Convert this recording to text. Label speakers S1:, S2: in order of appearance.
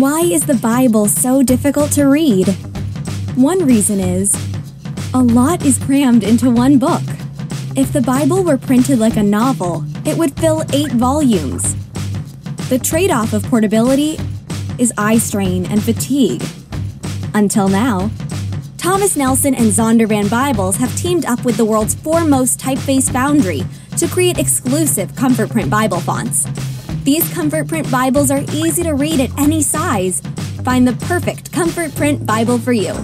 S1: Why is the Bible so difficult to read? One reason is a lot is crammed into one book. If the Bible were printed like a novel, it would fill eight volumes. The trade off of portability is eye strain and fatigue. Until now, Thomas Nelson and Zondervan Bibles have teamed up with the world's foremost typeface foundry to create exclusive Comfort Print Bible fonts. These Comfort Print Bibles are easy to read at any size. Find the perfect Comfort Print Bible for you.